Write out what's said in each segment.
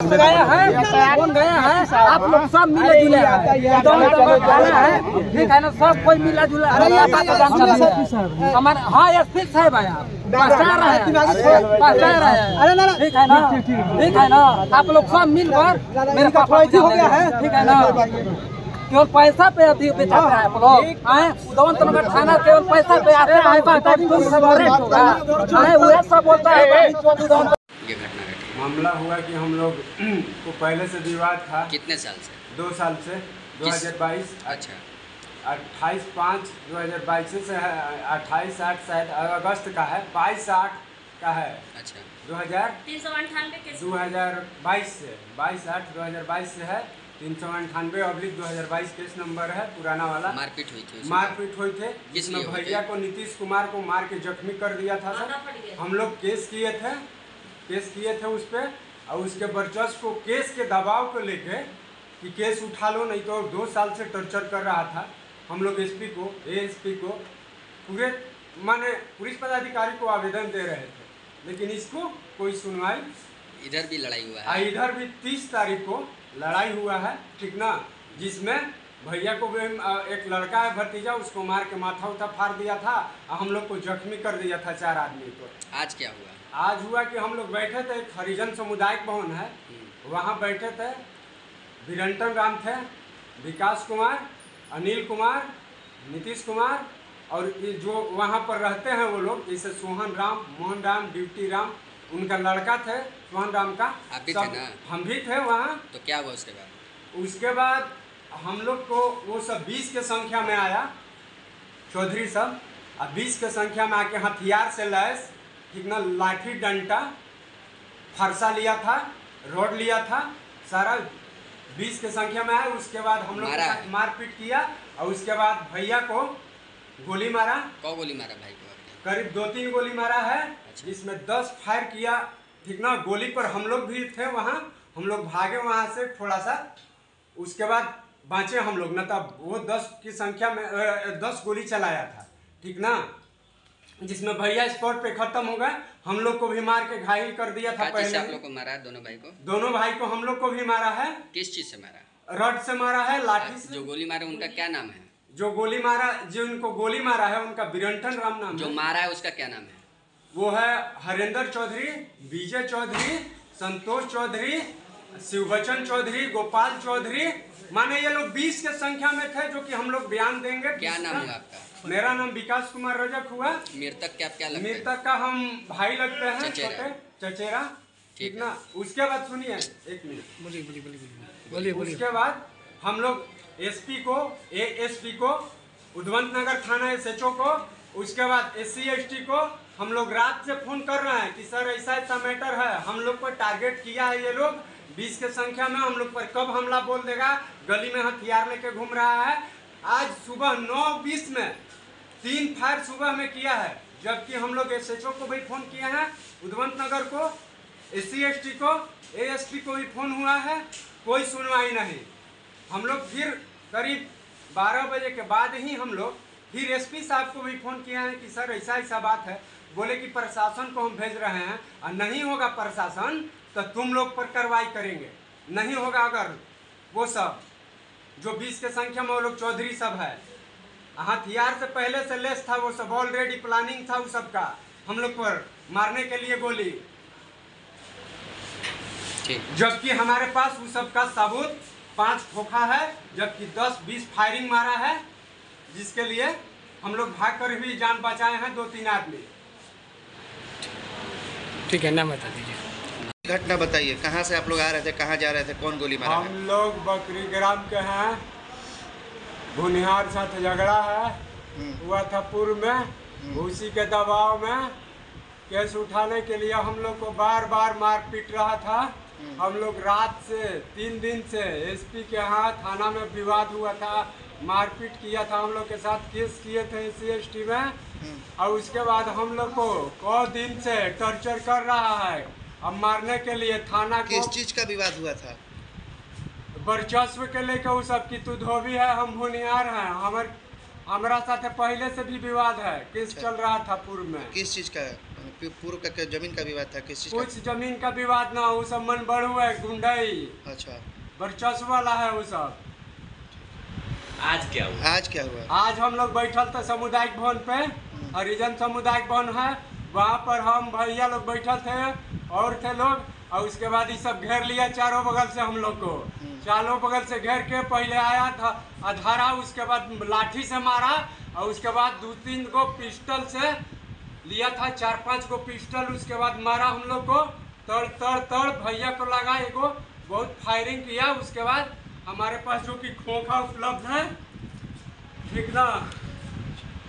गया है कौन गया है? आप लोग सब मिले जुले हैं। खाना है। ठीक है ना सब कोई मिला जुला है। हमारे हाँ। एस पी साहब आया। पहचान रहे हैं। हैं। ठीक है ना? ठीक है ना? आप लोग सब मिलकर मेरे पापा हो गया है। ठीक है ना? केवल पैसा पे अभी बेचाते हैं आप लोग आए उदवंत नगर थाना केवल पैसा पे आते हैं। सब बोलता है उदवंत ये घटना घटी मामला हुआ कि हम लोग को पहले से विवाद था। कितने साल से? दो साल से 2022 अच्छा। अट्ठाईस पाँच दो हज़ार बाईस से है अट्ठाईस आठ शायद अगस्त का है बाईस आठ का है। अच्छा। दो हज़ार तीन सौ अंठानवे दो हज़ार बाईस से बाईस आठ दो हज़ार बाईस से है तीन सौ अंठानवे अब्लिक दो हज़ार बाईस केस नंबर है पुराना वाला। मारपीट हुई थी मारपीट हुई थे जिसमें भैया को नीतीश कुमार को मार के जख्मी कर दिया था सर। हम लोग केस किए थे केस किए थे उस पर और उसके वर्चस्व को केस के दबाव को लेके कि केस उठा लो नहीं तो दो साल से टॉर्चर कर रहा था। हम लोग एसपी को एएसपी को पूरे माने पुलिस पदाधिकारी को आवेदन दे रहे थे। लेकिन इसको कोई सुनवाई इधर भी लड़ाई हुआ आ है इधर भी तीस तारीख को लड़ाई हुआ है ठीक ना? जिसमें भैया को भी एक लड़का है भतीजा उसको मार के माथा उथा फाड़ दिया था और हम लोग को जख्मी कर दिया था चार आदमी को। आज क्या हुआ? आज हुआ कि हम लोग बैठे थे एक हरिजन सामुदायिक भवन है। वहाँ बैठे थे विरंटन राम थे विकास कुमार अनिल कुमार नीतीश कुमार और जो वहाँ पर रहते हैं वो लोग जैसे सोहन राम मोहन राम ड्यूटी राम उनका लड़का थे सोहन राम का। आप भी थे ना? हम भी थे वहाँ। तो क्या हुआ उसके बाद? उसके बाद हम लोग को वो सब बीस के संख्या में आया चौधरी सब। और बीस के संख्या में आके हथियार से लैस ठीक ना लाठी डंटा फरसा लिया था रोड लिया था सारा बीस के संख्या में आया उसके बाद हम लोग मारपीट किया और उसके बाद भैया को गोली मारा। कौ गोली मारा भाई को? करीब दो तीन गोली मारा है अच्छा। जिसमें दस फायर किया। ठीक ना गोली पर हम लोग भी थे वहाँ हम लोग भागे वहाँ से थोड़ा सा। उसके बाद बाँचे हम लोग न तब वो दस की संख्या में दस गोली चलाया था। ठीक ना? जिसमें भैया स्पॉट पे खत्म हो गए। हम लोग को भी मार के घायल कर दिया था से आप लोग को मारा है दोनों भाई को? दोनों भाई को हम लोग को भी मारा है। किस चीज़ से मारा? रड से मारा है लाठी से। जो गोली मारे उनका क्या नाम है? जो गोली मारा जो उनको गोली मारा है उनका बिरंटन राम नाम जो है। मारा है उसका क्या नाम है? वो है हरेंद्र चौधरी विजय चौधरी संतोष चौधरी शिवबचन चौधरी गोपाल चौधरी। माने ये लोग बीस के संख्या में थे जो कि हम लोग बयान देंगे। क्या नाम है आपका? मेरा नाम विकास कुमार रजक हुआ। मृतक क्या क्या लगता है? मृतक का हम भाई लगते हैं चचेरा। छोटे चचेरा। ठीक ना उसके बाद सुनिए एक मिनट। उसके बाद हम लोग एसपी को एएसपी को उधवंत नगर थाना एसएचओ को उसके बाद एस सी को हम लोग रात से फ़ोन कर रहे हैं कि सर ऐसा ऐसा मैटर है। हम लोग पर टारगेट किया है ये लोग। बीस के संख्या में हम लोग पर कब हमला बोल देगा? गली में हथियार लेके घूम रहा है। आज सुबह नौ बीस में तीन फायर सुबह में किया है, जबकि हम लोग एसएचओ को भी फ़ोन किए हैं उधवंत नगर को एस सी को एएसपी को भी फ़ोन हुआ है, कोई सुनवाई नहीं। हम लोग फिर करीब 12 बजे के बाद ही हम लोग फिर एसपी साहब को भी फ़ोन किया है कि, सर, ऐसा ऐसा बात है, बोले कि प्रशासन को हम भेज रहे हैं, और नहीं होगा प्रशासन तो तुम लोग पर कार्रवाई करेंगे। नहीं होगा अगर, वो सब, जो बीस के संख्या में वो लोग चौधरी सब है हथियार से पहले से लेस था वो सब ऑलरेडी प्लानिंग था उस सब का। हम लोग पर मारने के लिए गोली। जबकि हमारे पास उस सब का सबूत पाँच खोखा है जबकि दस बीस फायरिंग मारा है जिसके लिए हम लोग भाग कर भी जान बचाए हैं दो तीन आदमी। ठीक है नाम बता दीजिए। घटना बताइए कहाँ से आप लोग आ रहे थे कहाँ जा रहे थे कौन गोली मारा हम लोग बकरी ग्राम के हैं। भुनिहार साथ झगड़ा है। हम्म, हुआ था पूर्व में उसी के दबाव में। केस उठाने के लिए हम लोग को बार बार मार पीट रहा था। हम लोग रात से तीन दिन से एसपी के यहाँ थाना में विवाद हुआ था मारपीट किया था हम लोग के साथ केस किए थे एस सी में। और उसके बाद हम लोग को कौ दिन से टॉर्चर कर रहा है। अब मारने के लिए थाना किस चीज़ का विवाद हुआ था? वर्चस्व के लेके वो सब की तू धोबी है हम भुनिहार हैं। हमर हमारा साथ पहले से भी विवाद है। केस चल रहा था पूर्व में। किस चीज़ का पूर्व का ज़मीन का विवाद था? किस चीज़ का? कुछ ज़मीन का विवाद ना वो सब मन बढ़ू है गुंडई। अच्छा। वर्चस्व वाला है वो सब। आज क्या हुआ? आज हम लोग बैठल थे सामुदायिक भवन पे हरिजन सामुदायिक भवन है वहाँ पर हम भैया लोग बैठल थे और थे लोग और उसके बाद ये सब घेर लिया चारों बगल से हम लोग को। चारों बगल से घेर के पहले आया था अधारा उसके बाद लाठी से मारा और उसके बाद दो तीन गो पिस्टल से लिया था चार पाँच गो पिस्टल उसके बाद मारा हम लोग को तड़ तड़ तड़ भैया को लगा एगो बहुत फायरिंग किया उसके बाद हमारे पास जो कि खोखा उपलब्ध है ठीक ना?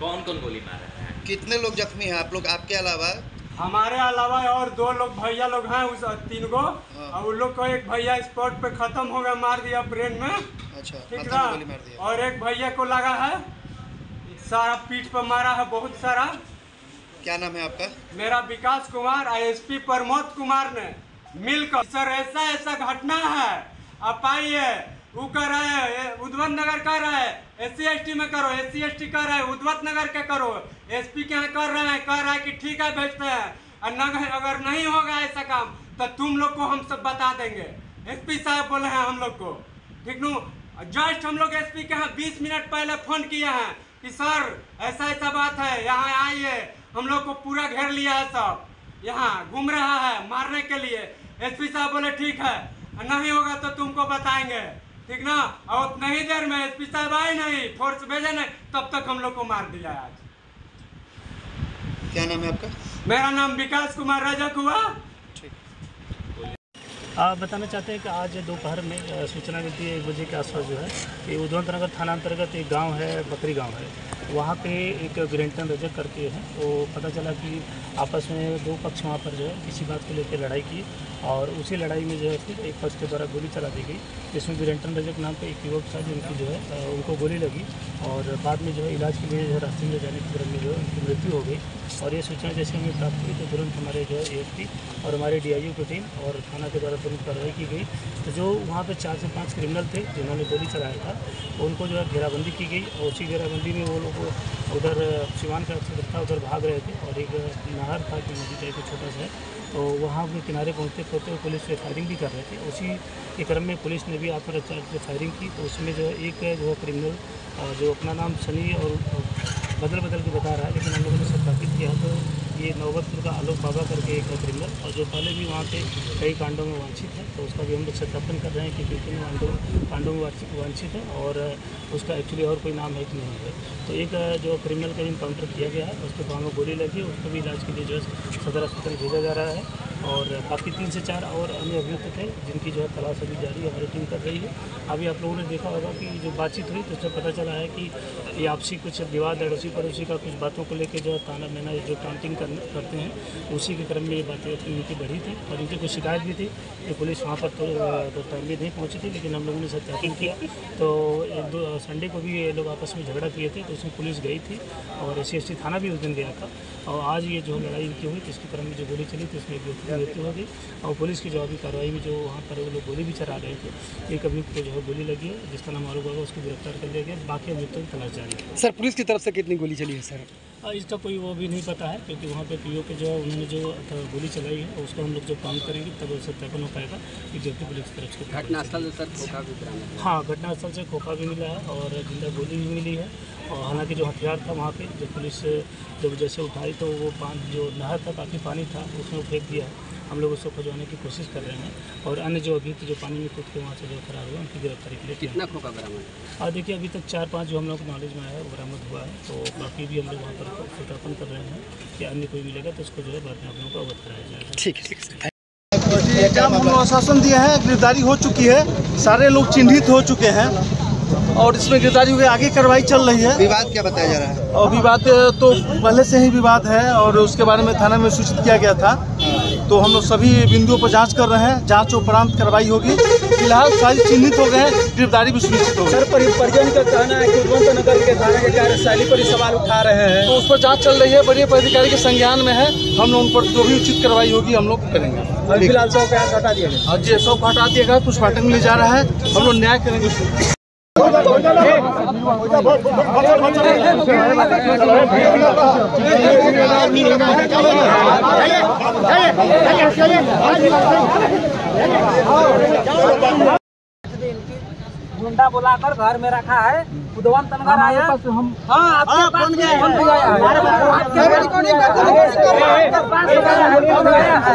कौन कौन गोली मारा है? कितने लोग जख्मी हैं आप लोग? आपके अलावा हमारे अलावा और दो लोग भैया लोग हैं उस तीन गो हाँ। और उन लोग को एक भैया स्पॉट पे खत्म हो गया मार दिया ब्रेन में। अच्छा ठीक माथा ना? और एक भैया को लगा है सारा पीठ पर मारा है बहुत सारा। क्या नाम है आपका? मेरा विकास कुमार आईएसपी प्रमोद कुमार ने मिलकर सर ऐसा ऐसा घटना है। आप आइए। वो कर रहे हैं? उद्वत नगर कर रहे हैं। एस सी में करो। एस सी कर रहे हैं, उद्वत नगर के करो। एस पी के यहाँ कर रहे हैं, कह रहा है कि ठीक है, भेजते हैं। और नगर अगर नहीं होगा ऐसा काम तो तुम लोग को हम सब बता देंगे। एस पी साहब बोले हैं हम लोग को। ठीक नू? जस्ट हम लोग एस पी के यहाँ बीस मिनट पहले फ़ोन किए हैं कि, सर, ऐसा ऐसा बात है, यहाँ आइए। हम लोग को पूरा घेर लिया है सब। यहाँ घूम रहा है मारने के लिए। एसपी साहब बोले, ठीक है। नहीं होगा तो तुमको बताएँगे। ठीक ना? और उतना ही देर में एसपी साहब आए नहीं फोर्स भेजे नहीं तब तक हम लोग को मार दिया आज। क्या नाम है आपका? मेरा नाम विकास कुमार रजक हुआ आप बताना चाहते हैं कि आज दोपहर में सूचना मिलती है एक बजे के आसपास जो है कि उधवंत नगर थाना अंतर्गत एक गाँव है बकरी गाँव है। वहाँ पे एक ग्रेंटन रजक करके है तो पता चला कि आपस में दो पक्ष वहाँ पर जो है किसी बात को लेकर लड़ाई की और उसी लड़ाई में जो है फिर एक पक्ष के द्वारा गोली चला दी गई, जिसमें वीरेंटन रजक नाम का एक युवक था जिनकी जो है उनको गोली लगी और बाद में जो है इलाज के लिए जो है रास्ते में जाने के क्रम में जो है उनकी मृत्यु हो गई और ये सूचना जैसे हमें प्राप्त हुई तो तुरंत हमारे जो है ए और हमारे डी की टीम और थाना के द्वारा तुरंत कार्रवाई की गई। तो जो वहाँ पर चार से पाँच क्रिमिनल थे, जिन्होंने गोली चलाया था, उनको जो है घेराबंदी की गई और उसी घेराबंदी में वो लोग उधर सिवान का क्षेत्र था, उधर भाग रहे थे और एक नहर था कि नदी टाइप का छोटा सा तो वहाँ के किनारे पहुँचते पहुँचते हुए पुलिस से फायरिंग भी कर रहे थे। उसी के क्रम में पुलिस ने भी आत्मरक्षा से फायरिंग की। तो उसमें जो है, एक जो क्रिमिनल जो अपना नाम सनी और बदल बदल के बता रहा है, लेकिन हम लोगों ने तो ये नौबतपुर का आलोक बाबा करके एक है क्रिमिनल और जो पहले भी वहाँ के कई कांडों में वांछित है तो उसका भी हम लोग सत्यापन कर रहे हैं कि कितने कांडों कांडों में वांछित है, और, उसका एक्चुअली और कोई नाम है कि नहीं है। तो एक, जो क्रिमिनल का इनकाउंटर किया गया है, उसके पाँव में गोली लगी, उसको भी इलाज के लिए जो है, सदर अस्पताल भेजा जा रहा है। और बाकी तीन से चार और अन्य अभियुक्त थे जिनकी जो है तलाश अभी जारी है हमारी टीम कर रही है। अभी आप लोगों ने देखा होगा कि जो बातचीत हुई तो उसमें पता चला है कि ये आपसी कुछ विवाद अड़ोसी पड़ोसी का कुछ बातों को लेकर जो है ताना मैना जो काउंटिंग कर, करते हैं उसी के क्रम में ये बातें इनकी बढ़ी थी और इनकी कुछ शिकायत भी थी कि पुलिस वहाँ पर तो, तो टाइमली नहीं पहुँची थी लेकिन हम लोगों ने सत्यापन किया। तो एक दो संडे को भी ये लोग आपस में झगड़ा किए थे तो उसमें पुलिस गई थी और एस थाना भी उस दिन गया था। और आज ये जो लड़ाई इनकी हुई तो इसके क्रम में जो गोली चली थी उसमें एक व्यक्ति की मृत्यु हो और पुलिस की जवाबी कार्रवाई में जो वहाँ पर लोग गोली भी चला रहे थे एक अभियुक्त को जो है गोली लगी है जिसका नाम आरोप होगा उसको गिरफ़्तार कर लिया गया बाकी अभियुक्तों की तलाश जारी है। सर पुलिस की तरफ़ से कितनी गोली चली है सर? इसका कोई वो भी नहीं पता है क्योंकि वहाँ पे पीओ के जो है उन्होंने जो गोली चलाई है उसको हम लोग जब काउंट करेंगे तब वो सत्यापन हो पाएगा कि व्यक्ति पुलिस की तरफ़ से घटनास्थल से सर खोखा भी। हाँ घटनास्थल से खोखा भी मिला है और ज़िंदा गोली भी मिली है। और हालाँकि जो हथियार था वहाँ पे जब पुलिस जब जैसे उठाई तो वो पान जो नहर था काफ़ी पानी था उसमें फेंक दिया है। हम लोग उसको खुजवाने की कोशिश कर रहे हैं और अन्य जो अभियुक्त जो पानी में कूद के वहाँ से जो फरार हुए उनकी गिरफ्तारी के लिए टीम कितना खोखा बरामद हुआ? और देखिए अभी तक चार पाँच जो हम लोग नॉलेज में आया है वो बरामद हुआ है। तो बाकी भी हम लोग वहाँ पर सत्यापन कर रहे हैं कि अन्य कोई मिलेगा तो उसको जो है बाद में आप लोगों को अवगत कराया जाएगा। ठीक है एग्ज़ाम हम लोग आश्वासन दिए हैं? गिरफ्तारी हो चुकी है। सारे लोग चिन्हित हो चुके हैं और इसमें गिरफ्तारी हुई आगे कार्रवाई चल रही है। विवाद क्या बताया जा रहा है? और विवाद तो पहले से ही विवाद है और उसके बारे में थाना में सूचित किया गया था तो हम लोग सभी बिंदुओं पर जाँच कर रहे हैं जाँच उपरांत कार्रवाई होगी। फ़िलहाल सारे चिन्हित हो गए हैं गिरफ्तारी भी सुनिश्चित हो सर परिजन का कहना है कि उद्वंत नगर के थाना के कार्यशैली पर सवाल उठा रहे हैं। तो उस पर जाँच चल रही है बड़े पदाधिकारी के संज्ञान में है। हम लोग उन पर जो भी उचित कार्रवाई होगी हम लोग करेंगे। फ़िलहाल सौ का हटा दिया गया। और ये हटा दिया गया पुष्पाटन में ले जा रहा है। हम लोग न्याय करेंगे गुंडा बुलाकर घर में रखा है। उद्वंत नगर आया। हम हाँ आपके पास फ़ोन भी आया है। आपके आपके पास फ़ोन आया है।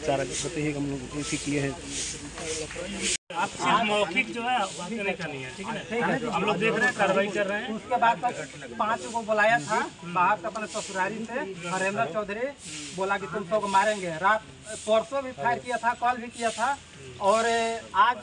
चारा हम लोग इसी किए हैं मौखिक जो है है ठीक है हम लोग देख रहे हैं कार्रवाई कर रहे हैं उसके बाद पाँच को बुलाया था बाहर से अपने ससुरारी से हरेंद्र चौधरी बोला कि तुम सबको मारेंगे रात परसों भी फायर किया था कॉल भी किया था और आज